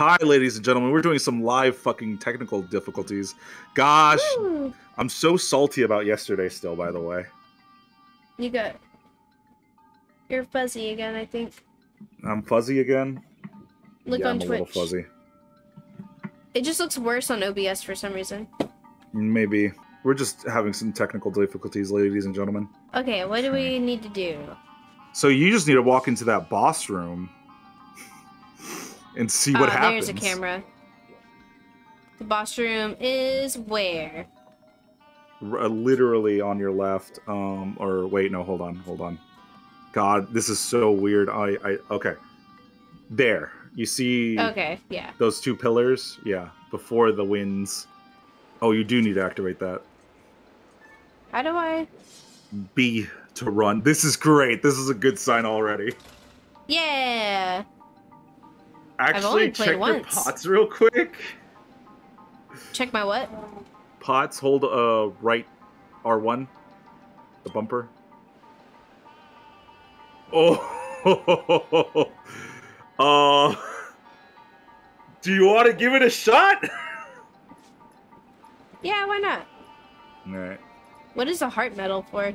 Hi, ladies and gentlemen. We're doing some live fucking technical difficulties. Gosh, Woo! I'm so salty about yesterday still, by the way. You got. You're fuzzy again, I think. I'm fuzzy again. Look yeah, on I'm a Twitch. little fuzzy. It just looks worse on OBS for some reason. Maybe. We're just having some technical difficulties, ladies and gentlemen. Okay, what do we need to do? So you just need to walk into that boss room and see what Ah, happens. There's a camera. The boss room is where? R- uh, literally on your left. Um, or wait, no, hold on, hold on. God, this is so weird. I, I, okay. There, you see Okay, yeah. those two pillars? Yeah, before the winds. Oh, you do need to activate that. How do I? B to run. This is great. This is a good sign already. Yeah. Actually, check your pots real quick. Check my what? Pots hold uh right R1, the bumper. Oh, uh, do you want to give it a shot? Yeah, why not? All right. What is a heart medal for?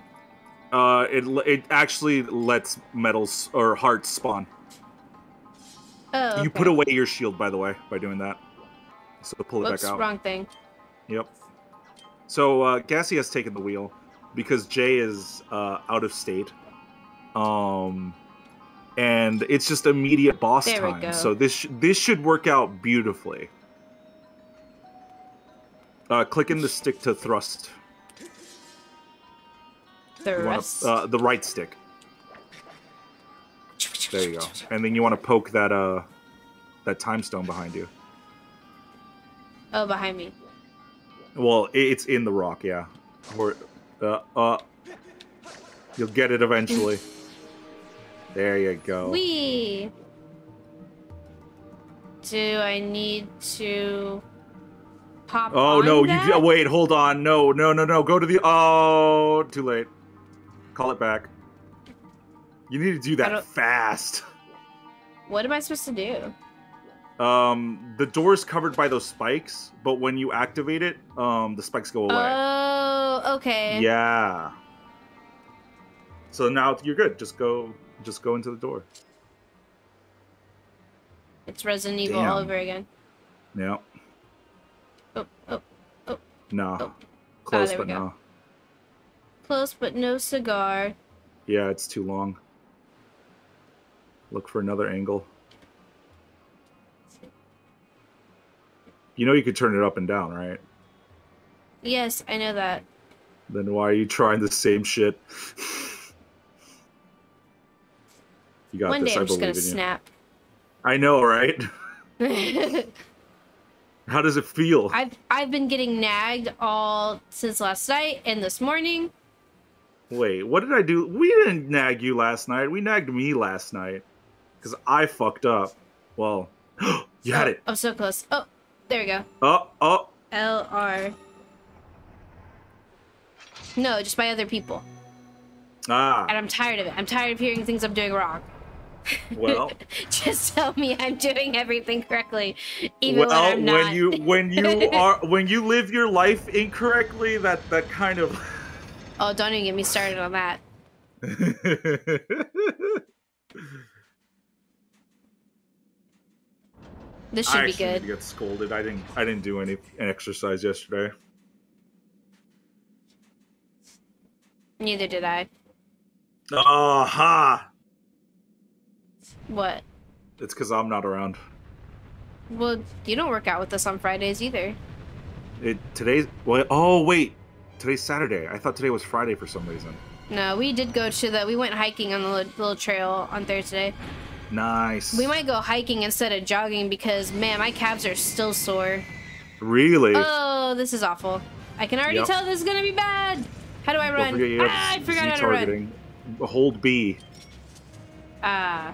Uh, it it actually lets metals or hearts spawn. Oh, You put away your shield, by the way, by doing that. So pull it back out. wrong thing. Yep. So uh, Gassy has taken the wheel because Jay is uh, out of state. Um, and it's just immediate boss There time. So this sh- this should work out beautifully. Uh, click in the stick to thrust. The wanna- uh, the right stick. There you go. And then you want to poke that uh that time stone behind you. Oh, behind me. Well, it's in the rock, yeah. Or, uh, uh, you'll get it eventually. there you go. Wee. Do I need to pop? oh on no! You that? oh, wait. Hold on. No, no, no, no. Go to the. Oh, too late. Call it back. You need to do that fast. What am I supposed to do? Um, the door is covered by those spikes, but when you activate it, um, the spikes go away. Oh, okay. Yeah. So now you're good. Just go. Just go into the door. It's Resident Evil Damn. all over again. Yeah. Oh, oh, oh. No. Oh. Close, there but no. close but no cigar. Yeah, it's too long. Look for another angle. You know you could turn it up and down, right? Yes, I know that. Then why are you trying the same shit? you got One this. day I I'm just gonna you. snap. I know, right? How does it feel? I've I've been getting nagged all since last night and this morning. Wait, what did I do? We didn't nag you last night. We nagged me last night because I fucked up. Well, you had oh, it. I'm so close. Oh, there we go. Oh, oh. L R. No, just by other people. Ah. And I'm tired of it. I'm tired of hearing things I'm doing wrong. Well, just tell me I'm doing everything correctly, even well, when I'm not. when you when you are when you live your life incorrectly, that that kind of. Oh, don't even get me started on that. This should I be actually need to good. get scolded. I didn't. I didn't do any exercise yesterday. Neither did I. Aha! What? It's because I'm not around. Well, you don't work out with us on Fridays either. It today's. Well, oh wait, today's Saturday. I thought today was Friday for some reason. No, we did go to the. We went hiking on the little trail on Thursday. Nice. We might go hiking instead of jogging because man, my calves are still sore. really. Oh, this is awful. I can already Yep. tell this is gonna be bad. How do I Don't run? forget ah, I forgot how to run. Hold B. Ah,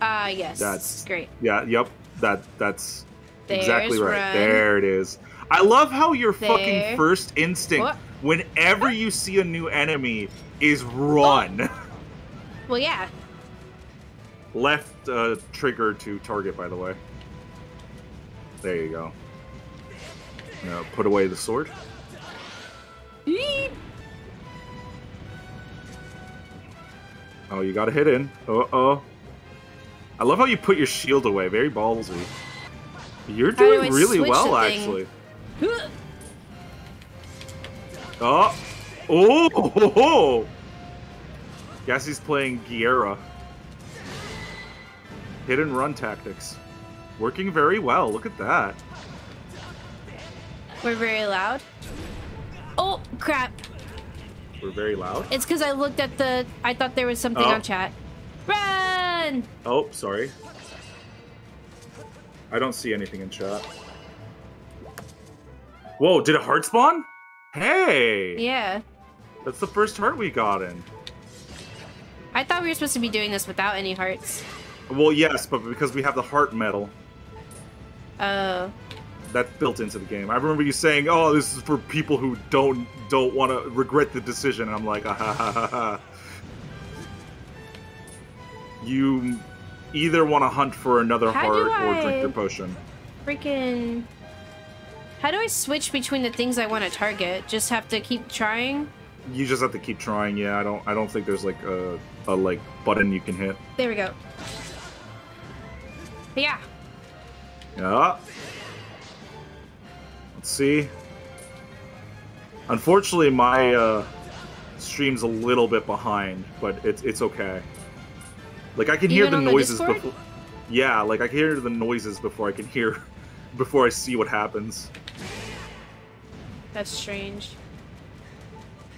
ah, yes. That's- great. Yeah. Yep. That. That's There's exactly right. run. There it is. I love how your There. fucking first instinct, What? whenever you see a new enemy, is run. Well, yeah. Left uh, trigger to target, by the way. There you go. Now put away the sword. Yeet. Oh, you gotta hit in. Uh oh. I love how you put your shield away. Very ballsy. You're How do doing really well, actually. Oh! Oh! Ho. Guess he's playing Guerra. Hit and run tactics. Working very well. Look at that. We're very loud. Oh crap! We're very loud. It's because I looked at the. I thought there was something Oh. on chat. Run! Oh, sorry. I don't see anything in chat. Whoa, did a heart spawn? Hey! Yeah. That's the first heart we got in. I thought we were supposed to be doing this without any hearts. Well, yes, but because we have the heart medal, Oh. that's built into the game. I remember you saying, "Oh, this is for people who don't don't want to regret the decision." And I'm like, ah, ha, ha, ha, ha. You either want to hunt for another How heart or drink your potion. Freaking. How do I switch between the things I want to target? Just have to keep trying? You just have to keep trying. Yeah, I don't. I don't think there's like a, a like button you can hit. There we go. Yeah. Yeah. Let's see. Unfortunately, my uh, stream's a little bit behind, but it's it's okay. Like I can hear Even the the noises Discord? before. Yeah, like I can hear the noises before I can hear, before I see what happens. That's strange.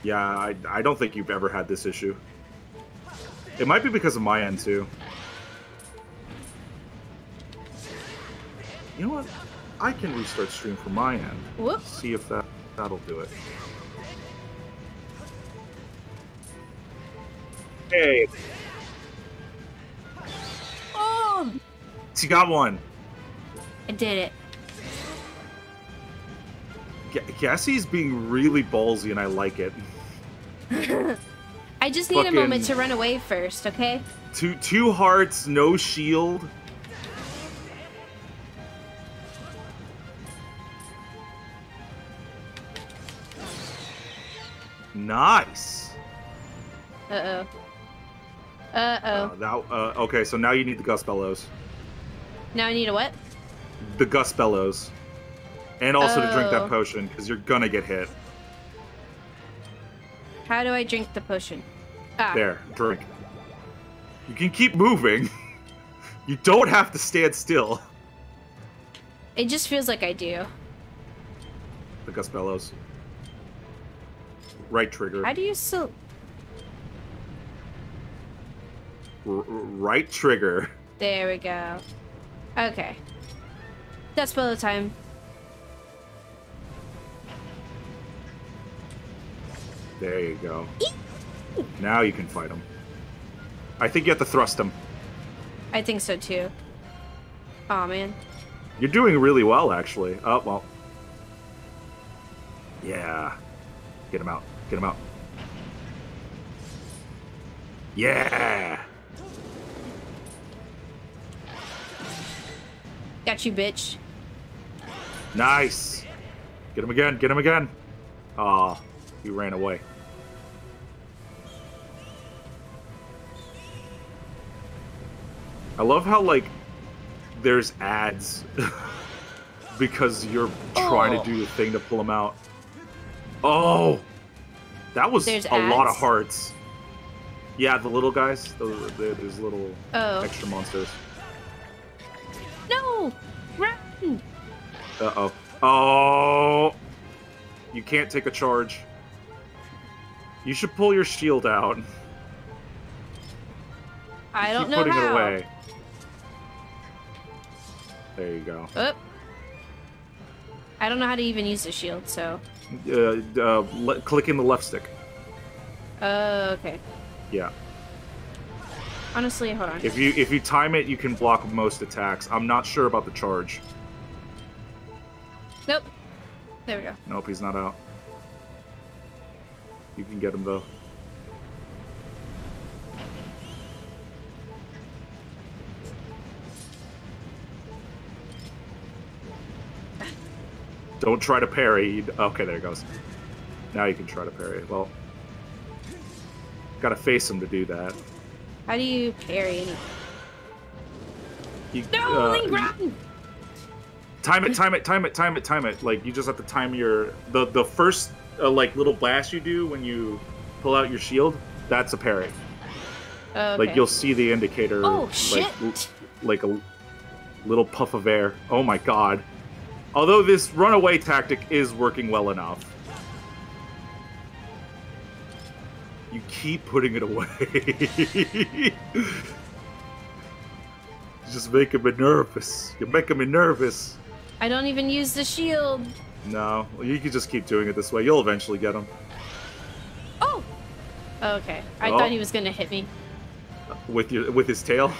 Yeah, I I don't think you've ever had this issue. It might be because of my end too. You know what? I can restart stream from my end. Whoops. See if that that'll do it. Hey, Oh! you got one. I did it. Gassy's being really ballsy, and I like it. I just need a moment to run away first, okay? Two two hearts, no shield. Nice. Uh oh. Uh oh. Uh, that, uh, okay, so now you need the Gust Bellows. now I need a what? The Gust Bellows. And also to drink Oh. that potion, because you're gonna get hit. How do I drink the potion? Ah. There, drink. You can keep moving. You don't have to stand still. It just feels like I do. The Gust Bellows. Right trigger. How do you so? Right trigger. There we go. Okay. That's bullet time. There you go. Now you can fight him. I think you have to thrust him. I think so too. Oh man. You're doing really well, actually. Oh, well. Yeah. Get him out. Get him out. Yeah. Got you, bitch. Nice. Get him again. Get him again. Aw, he ran away. I love how, like, there's ads because you're trying Oh. to do the thing to pull him out. Oh! That was There's a lot of hearts. Yeah, the little guys. Those, those little Oh. extra monsters. No! Run! Uh oh. Oh! You can't take a charge. You should pull your shield out. I don't Keep know putting how. it away. There you go. Oh. I don't know how to even use the shield, so. Uh, uh, le- click in the left stick. Oh, okay. Yeah. Honestly, hold on. If you if you time it, you can block most attacks. I'm not sure about the charge. Nope. There we go. Nope, he's not out. You can get him though. Don't try to parry. Okay, there it goes. Now you can try to parry. Well, gotta face him to do that. How do you parry? any- You, No, uh, run! time it, time it, time it, time it, time it. Like you just have to time your the the first uh, like little blast you do when you pull out your shield. That's a parry. Oh, okay. Like you'll see the indicator. Oh shit! l- like a little puff of air. Oh my god. Although this runaway tactic is working well enough. You keep putting it away. Just making me nervous. You're making me nervous. I don't even use the shield. No, you can just keep doing it this way. You'll eventually get him. Oh. Okay. I Oh. thought he was gonna hit me. with your with his tail.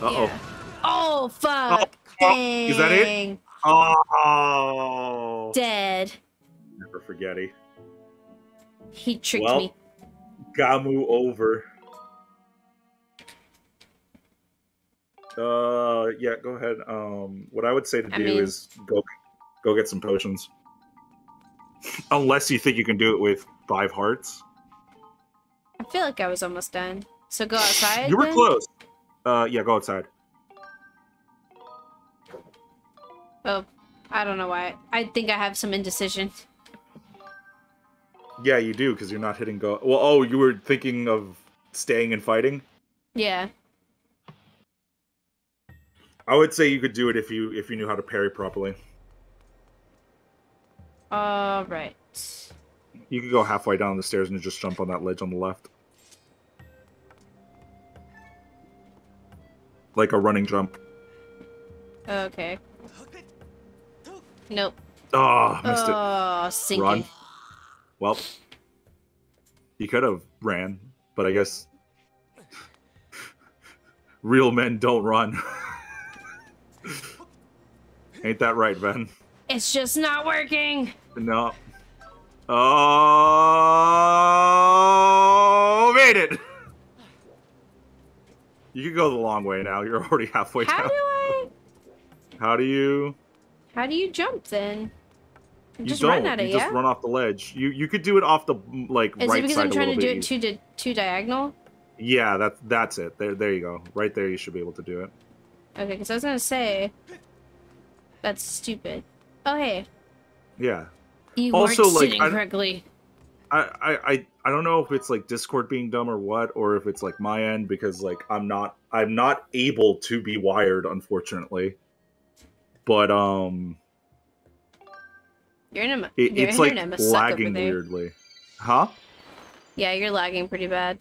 Uh oh. Yeah. Oh fuck! Dang. is that it? Oh. Dead. Never forgetty. He tricked Well. me. Gamu over. Uh, yeah, go ahead. Um, what I would say to I do mean- is go, go get some potions. Unless you think you can do it with five hearts. I feel like I was almost done. So go outside. You were then? close. Uh, yeah, go outside. Oh, I don't know why. I think I have some indecision. Yeah, you do because you're not hitting go. Well, oh, you were thinking of staying and fighting. Yeah. I would say you could do it if you if you knew how to parry properly. All right. You could go halfway down the stairs and just jump on that ledge on the left. Like a running jump. Okay. Nope. Oh, missed it. Oh, sinking. Run. Well, you could have ran, but I guess real men don't run. Ain't that right, Ben? It's just not working. No. Oh, made it. You could go the long way now. You're already halfway How down. do I? How do you? How do you jump then? You just don't. run at you it, just yeah. run off the ledge. You you could do it off the mm, like Is right it because side I'm trying to do it two di- two diagonal? Yeah, that's that's it. There there you go. Right there, you should be able to do it. Okay, because I was gonna say that's stupid. Oh hey, Yeah. you Also, weren't like, sitting I- correctly. I, I, I, I don't know if it's like Discord being dumb or what, or if it's like my end because like I'm not I'm not able to be wired, unfortunately. But um, You're in a. it, your it's like internet must suck lagging weirdly, huh? Yeah, you're lagging pretty bad.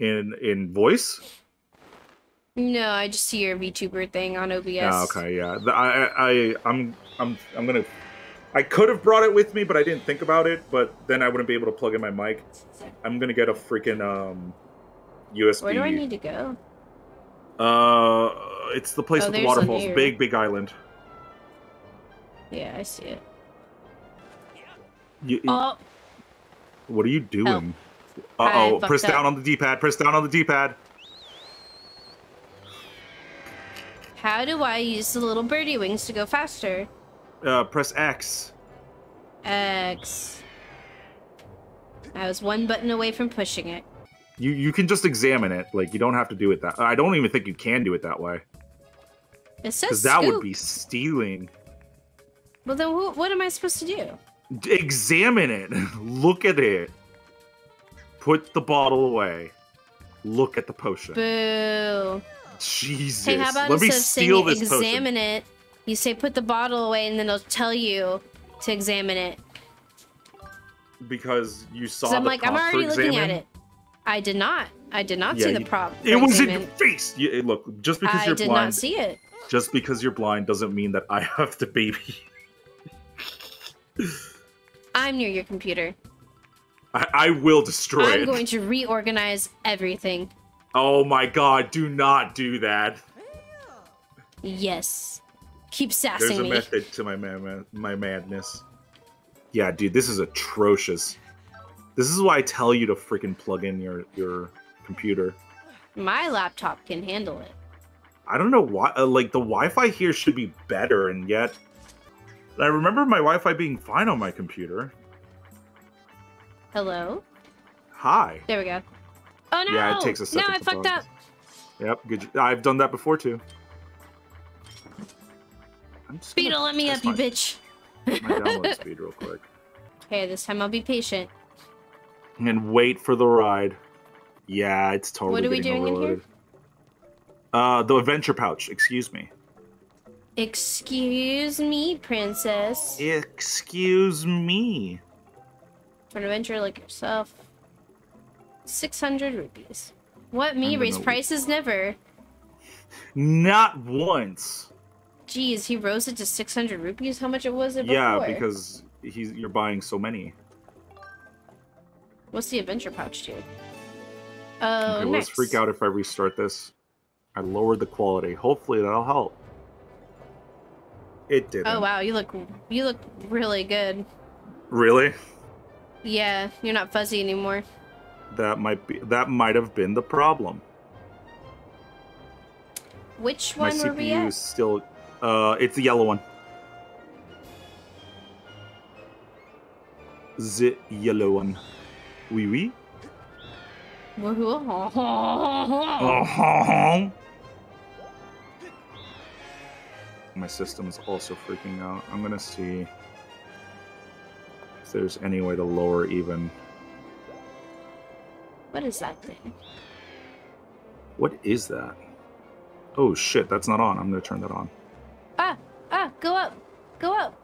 In in voice? No, I just see your VTuber thing on OBS. Yeah, okay, yeah. I, I, I'm, I'm, I'm gonna. I could have brought it with me, but I didn't think about it. But then I wouldn't be able to plug in my mic. I'm gonna get a freaking um, USB. Where do I need to go? Uh, it's the place Oh, with the waterfalls. Big, big island. Yeah, I see it. You, Oh, what are you doing? Uh I oh! Press up. down on the D-pad. Press down on the D-pad. how do I use the little birdie wings to go faster? Uh, press X. X. I was one button away from pushing it. You you can just examine it. Like you don't have to do it that. I don't even think you can do it that way It says because that would be stealing. Well, then wh- what am I supposed to do? Examine it. Look at it. Put the bottle away. Look at the potion. Boo. Jesus. Hey, how about Let me steal this potion. examine it, you say put the bottle away and then it'll tell you to examine it. Because you saw So I'm like, I'm already looking at it. I did not. I did not Yeah, see the prop. It was in your face. You, look, just because I you're blind. I did not see it. Just because you're blind doesn't mean that I have the baby. I'm near your computer. I, I will destroy I'm it. going to reorganize everything. Oh my god, do not do that. Yes. Keep sassing me. There's a me. method to my ma- my madness. Yeah, dude, this is atrocious. This is why I tell you to freaking plug in your your computer. My laptop can handle it. I don't know why. Uh, like the Wi-Fi here should be better, and yet I remember my Wi-Fi being fine on my computer. Hello? Hi. There we go. Oh no! Yeah, it takes a second. No, I fucked up. Yep, good. I've done that before too. I'm just Beetle, let me up, you my- bitch. My download speed real quick. Okay, this time I'll be patient. And wait for the ride. Yeah, it's totally. What are we doing in here? Uh, the adventure pouch. Excuse me. Excuse me, princess. Excuse me. For an adventure like yourself. 600 rupees. What, me? Raise prices? Never. Not once. Jeez, he rose it to 600 rupees? How much it was it before? Yeah, because he's you're buying so many. What's the adventure pouch do? Oh, okay, nice. let's freak out if I restart this. I lowered the quality. Hopefully that'll help. It didn't. Oh wow, you look you look really good. Really? Yeah, you're not fuzzy anymore. That might be. That might have been the problem. Which My one were we CPU at? is still. Uh, it's the yellow one. The yellow one. Wee oui. Woohoo. Uh-huh. My system is also freaking out. I'm gonna see if there's any way to lower even. What is that thing? What is that? Oh shit, that's not on. I'm gonna turn that on. Ah, ah, go up, go up.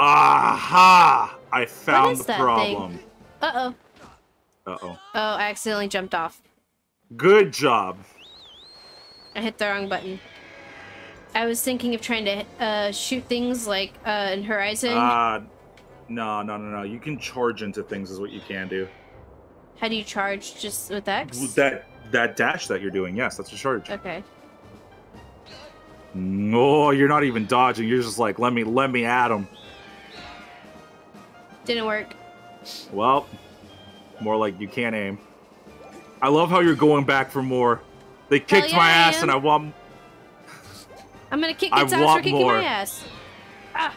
Aha! I found is the problem. Uh oh. Uh oh. Oh, I accidentally jumped off. Good job. I hit the wrong button. I was thinking of trying to uh, shoot things like uh, in Horizon. Uh, no, no, no, no. You can charge into things, is what you can do. How do you charge? Just with X? That that dash that you're doing, yes, that's a charge. Okay. No, you're not even dodging. You're just like, let me, let me at him. Didn't work. Well, more like you can't aim. I love how you're going back for more. They kicked yeah, my ass, and I want. I'm gonna kick I its ass for kicking more. my ass. Ah.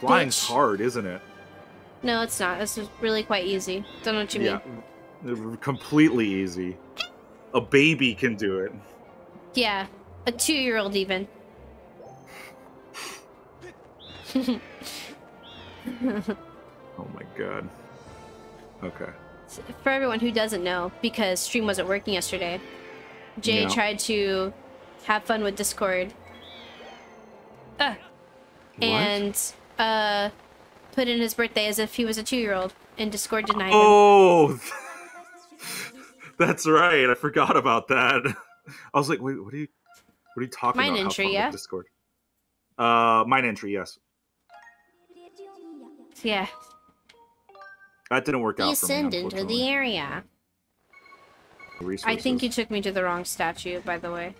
Flying's Bitch. hard, isn't it? No, it's not. This is really quite easy. Don't know what you yeah, mean. completely easy. A baby can do it. Yeah, a two-year-old even. Oh my god. Okay. For everyone who doesn't know, because stream wasn't working yesterday, Jay Yeah. tried to have fun with Discord. What? And uh, put in his birthday as if he was a two-year-old, and Discord denied him. Oh, that's right. I forgot about that. I was like, wait, what are you, what are you talking Mine about? Mine entry, yeah? Discord. Uh, mine entry, yes. Yeah. That didn't work out for me. Descend into the unfortunately. area. I think you took me to the wrong statue, by the way.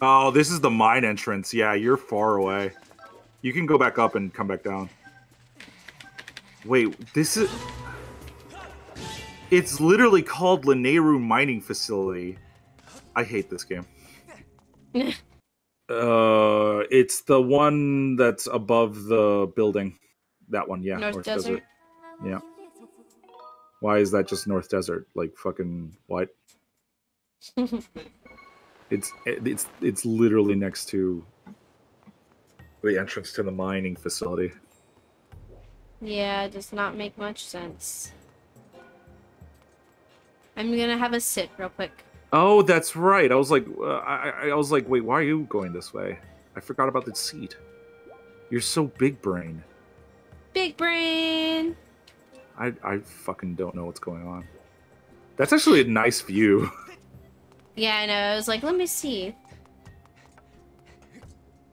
Oh, this is the mine entrance. Yeah, you're far away. You can go back up and come back down. Wait, this is. It's literally called Lanayru Mining Facility. I hate this game. uh, it's the one that's above the building. That one, yeah. North Desert? Yeah. Why is that just North Desert? Like fucking what? It's it's it's literally next to the entrance to the mining facility. Yeah, it does not make much sense. I'm gonna have a sit real quick. Oh, that's right. I was like, uh, I, I- I was like, wait, why are you going this way? I forgot about the seat. You're so big brain. Big brain! I I fucking don't know what's going on. That's actually a nice view. Yeah, I know. I was like, let me see.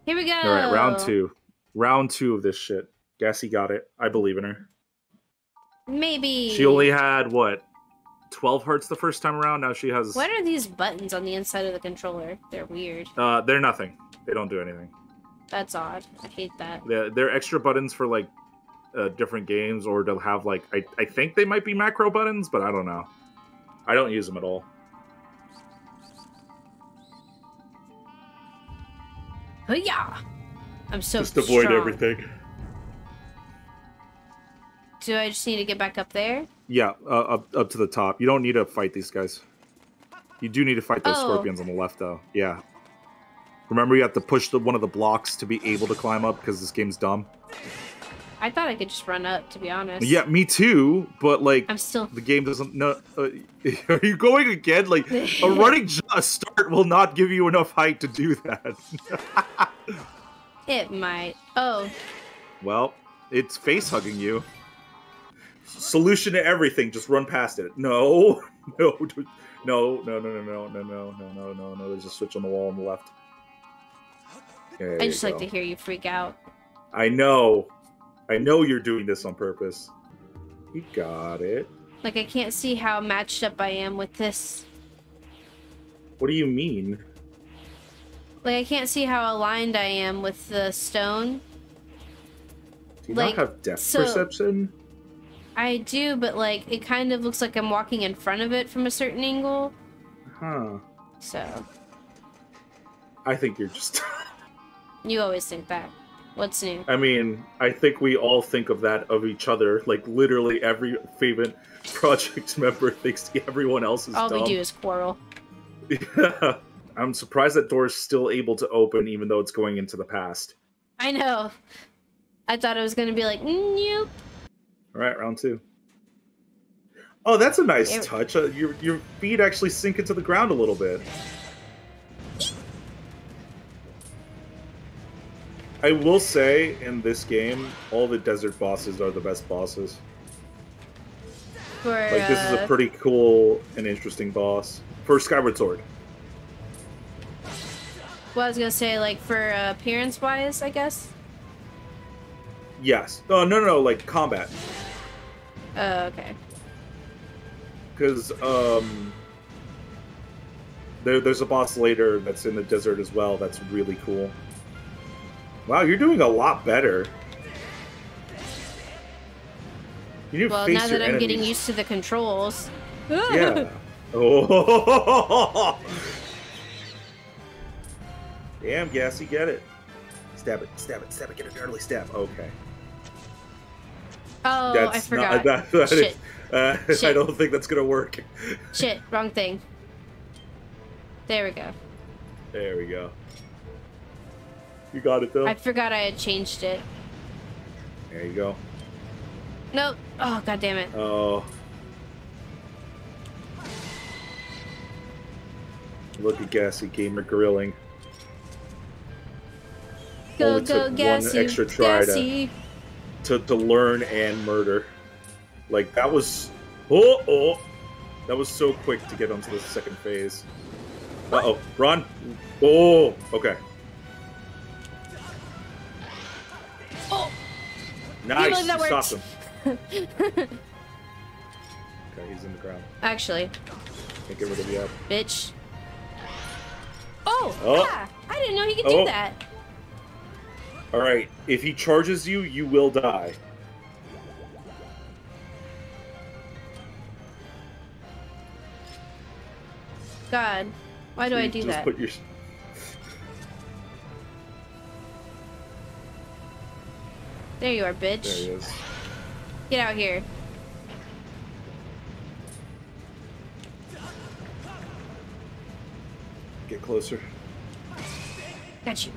Here we go. All right, round two. Round two of this shit. Gassy got it. I believe in her. Maybe. She only had what, twelve hearts the first time around. Now she has. What are these buttons on the inside of the controller? They're weird. Uh, they're nothing. They don't do anything. That's odd. I hate that. They're, they're extra buttons for like uh, different games, or they'll have like I, I think they might be macro buttons, but I don't know. I don't use them at all. Oh yeah. I'm so Just avoid strong. everything. Do I just need to get back up there? Yeah, uh, up up to the top. You don't need to fight these guys. You do need to fight those Oh. scorpions on the left, though. Yeah. Remember, you have to push the one of the blocks to be able to climb up because this game's dumb. I thought I could just run up, to be honest. Yeah, me too. But like, I'm still. the game doesn't. No, uh, are you going again? Like, a running j- a start will not give you enough height to do that. It might. Oh, well, it's face hugging you. Solution to everything: just run past it. No, no, no, no, no, no, no, no, no, no, no, no, no. There's a switch on the wall on the left. There I just like to hear you freak out. I know. I know you're doing this on purpose. You got it. Like, I can't see how matched up I am with this. What do you mean? Like, I can't see how aligned I am with the stone. Do you Like, not have depth so- perception? I do, but like, it kind of looks like I'm walking in front of it from a certain angle. Huh. So, I think you're just. you always think that. What's new? I mean, I think we all think of that of each other. Like literally every favorite project member thinks everyone else is All dumb. we do is quarrel. Yeah. I'm surprised that door is still able to open, even though it's going into the past. I know. I thought it was gonna be like, nope. All right, round two. Oh, that's a nice There- touch. Uh, your your feet actually sink into the ground a little bit. I will say, in this game, all the desert bosses are the best bosses. For Like this is a uh, pretty cool and interesting boss for Skyward Sword. Well, I was gonna say, like, for uh, appearance wise, I guess. Yes. Oh no no, no like combat Oh, okay. because um there, there's a boss later that's in the desert as well. That's really cool. Wow, you're doing a lot better. You need to Well, face now that your I'm getting used to the controls. Yeah. Oh. Damn, Gassy, get it. Stab it, stab it, stab it, get an early stab. Okay. Oh, that's I forgot. Not, that, that Shit. is- uh, I don't think that's gonna work. Shit, wrong thing. There we go. There we go. You got it though. I forgot I had changed it. There you go. Nope. Oh, god damn it. Oh. Look at Gassy Gamer grilling. Go, only go, gassy. one extra try to- to, to learn and murder. Like that was oh oh that was so quick to get onto the second phase. Uh oh, run! Oh, okay. Nice, that worked? stopped him. Okay, he's in the ground. actually, Can't get rid of you bitch. Oh, Oh. yeah. I didn't know he could Oh. do that. All right, if he charges you, you will die. God, why do I do just that? Put your... There you are, There he bitch. is. Get out here. Get closer. Got you.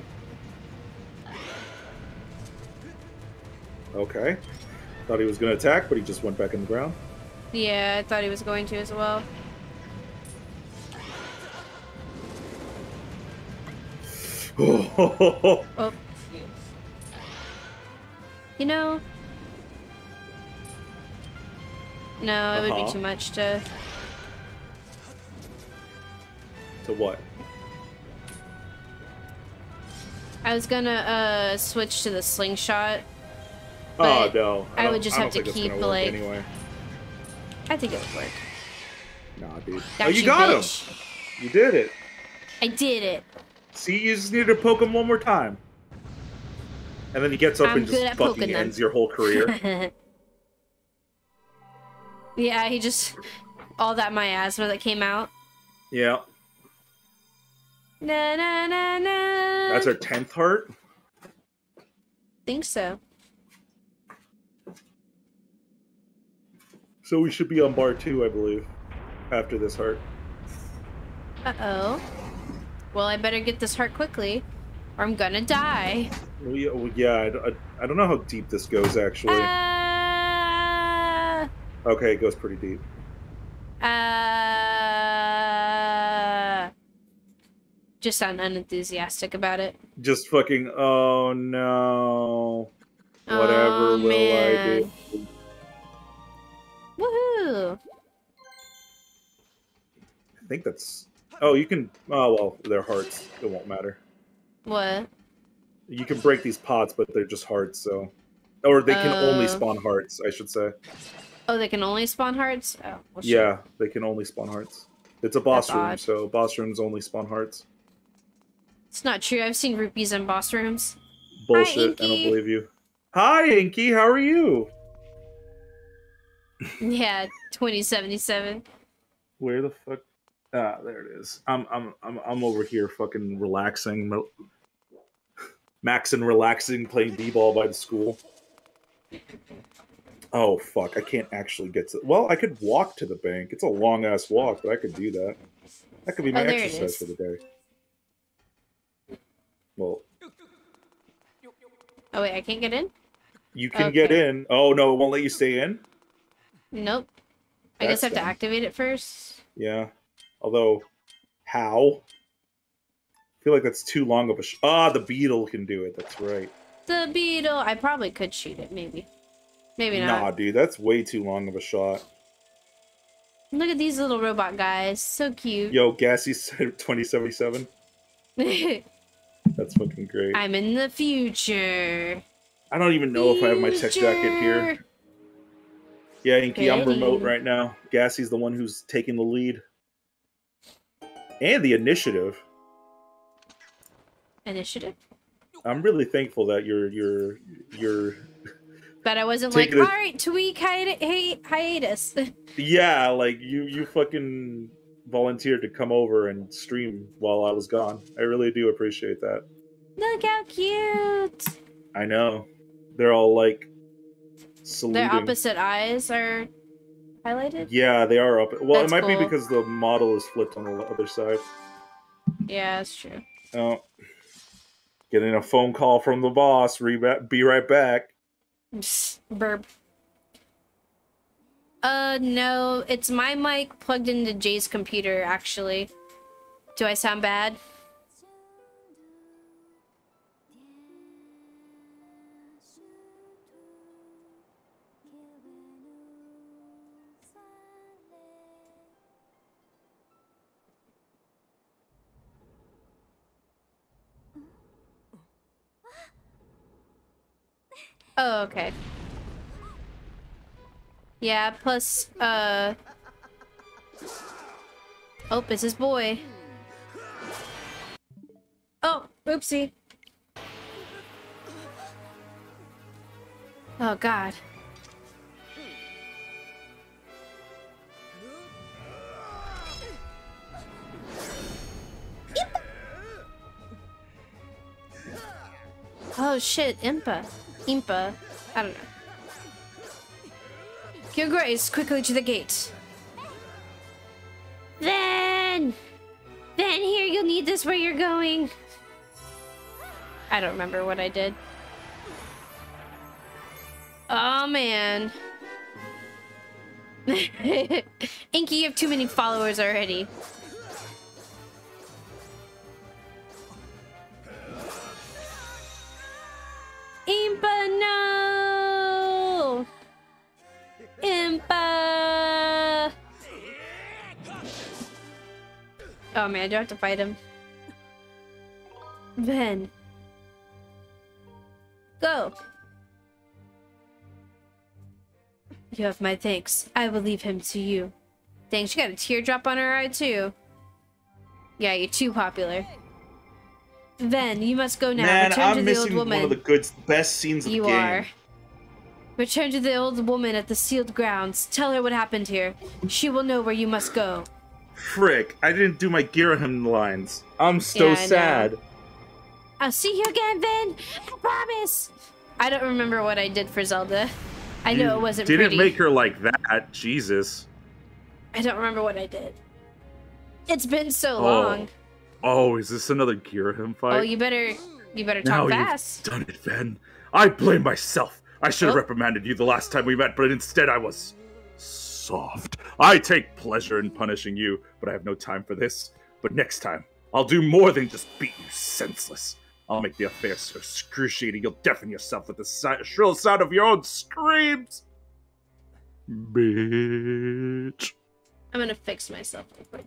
Okay. Thought he was going to attack, but he just went back in the ground. Yeah, I thought he was going to as well. Oh, Oh. You know. No, it would Uh-huh. be too much to. to what? I was gonna uh switch to the slingshot. Oh no! I don't- would just have to keep, like- Anyway, I think it would work. nah, dude. Got oh, you, got bitch. him! You did it. I did it. See, you just needed to poke him one more time, and then he gets up I'm and just fucking ends your whole career. yeah, he just all that miasma that came out. yeah. Na na na na. That's our tenth heart. think so. So we should be on bar two, I believe, after this heart. Uh oh. Well, I better get this heart quickly, or I'm gonna die. Yeah, well, yeah I, I, don't know how deep this goes actually. Ah. okay, it goes pretty deep. Uh, just sound unenthusiastic about it. Just fucking. Oh no. Whatever Oh, will I do? Woohoo! I think that's. Oh, you can. Oh well, they're hearts. It won't matter. What? You can break these pots, but they're just hearts. So, or they can only Uh. spawn hearts. I should say. Oh, they can only spawn hearts? Oh, well. Yeah, they can only spawn hearts. It's a boss That's room, odd. so boss rooms only spawn hearts. It's not true. I've seen rupees in boss rooms. Bullshit. I don't believe you. Hi, Inky. How are you? Yeah, 2077. Where the fuck? Ah, there it is. I'm I'm I'm I'm over here fucking relaxing, mo- maxing, relaxing, playing b-ball by the school. Oh fuck! I can't actually get to. Well, I could walk to the bank. It's a long ass walk, but I could do that. That could be my Oh, exercise for the day. Well, Oh, wait, I can't get in? you can get in. Oh no, it won't let you stay in. Nope. I guess I have That's to activate it first. Yeah. Although, how? I feel like that's too long of a. Sh- ah, the beetle can do it. That's right. The beetle. I probably could shoot it, maybe. Maybe not. Nah, dude, that's way too long of a shot. Look at these little robot guys. So cute. Yo, Gassy said 2077. That's fucking great. I'm in the future. I don't even know if I have my tech jacket here. Yeah, Inky, I'm remote right now. Gassy's the one who's taking the lead. And the initiative. Initiative. I'm really thankful that you're you're you're But I wasn't like, all right, tweak hi- hi- hiatus. yeah, like you you fucking volunteered to come over and stream while I was gone. I really do appreciate that. Look how cute. I know. They're all like saluting. Their opposite eyes are highlighted. Yeah, they are up. Well, That's it might be because the model is flipped on the other side. Yeah, that's true. Oh, getting a phone call from the boss. Be right back. Burp. Uh, no, it's my mic plugged into Jay's computer, actually. Do I sound bad? Oh, okay. Yeah, plus, uh... Oh, it's his boy. Oh, oopsie. Oh, God. Oh shit, Impa. Impa. I don't know. Your Grace, quickly to the gate. Then! Then here, you'll need this where you're going. I don't remember what I did. Oh man. Inky, you have too many followers already. Impa, no! Impa! Oh man, I have to fight him? Then. Go! You have my thanks. I will leave him to you. Dang, she got a teardrop on her eye too. Yeah, you're too popular. Then you must go now. Man, Return to I'm the old woman. one of the good, best scenes of You the game. are. Return to the old woman at the sealed grounds. Tell her what happened here. She will know where you must go. Frick, I didn't do my Girahim lines. I'm so Yeah, sad. I'll see you again, Vin. I promise. I don't remember what I did for Zelda. I know it wasn't Didn't pretty. make her like that. Jesus. I don't remember what I did. It's been so Oh, long. Oh, is this another Girahim fight? Oh, you better, you better now talk you've fast. done it, Ven. I blame myself. I should have Oh. reprimanded you the last time we met, but instead I was soft. I take pleasure in punishing you, but I have no time for this. But next time, I'll do more than just beat you senseless. I'll make the affair so excruciating you'll deafen yourself with the si- shrill sound of your own screams. Bitch. I'm gonna fix myself real quick.